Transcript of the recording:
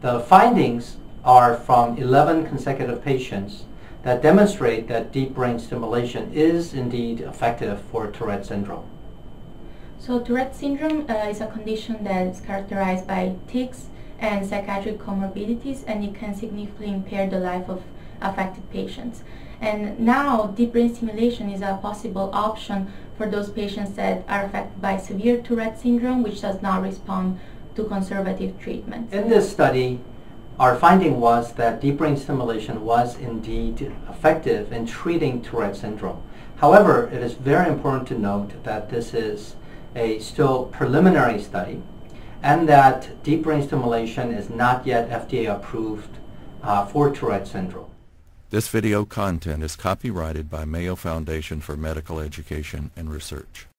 The findings are from 11 consecutive patients that demonstrate that deep brain stimulation is indeed effective for Tourette syndrome. So Tourette syndrome uh, is a condition that is characterized by tics and psychiatric comorbidities and it can significantly impair the life of affected patients. And now deep brain stimulation is a possible option for those patients that are affected by severe Tourette syndrome which does not respond to conservative treatment. In this study, our finding was that deep brain stimulation was indeed effective in treating Tourette syndrome. However, it is very important to note that this is a still preliminary study and that deep brain stimulation is not yet FDA approved uh, for Tourette syndrome. This video content is copyrighted by Mayo Foundation for Medical Education and Research.